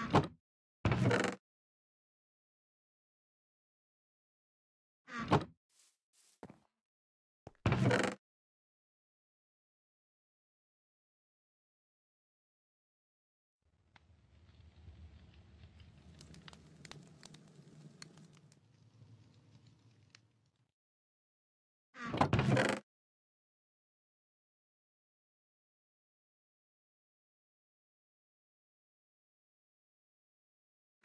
Ah.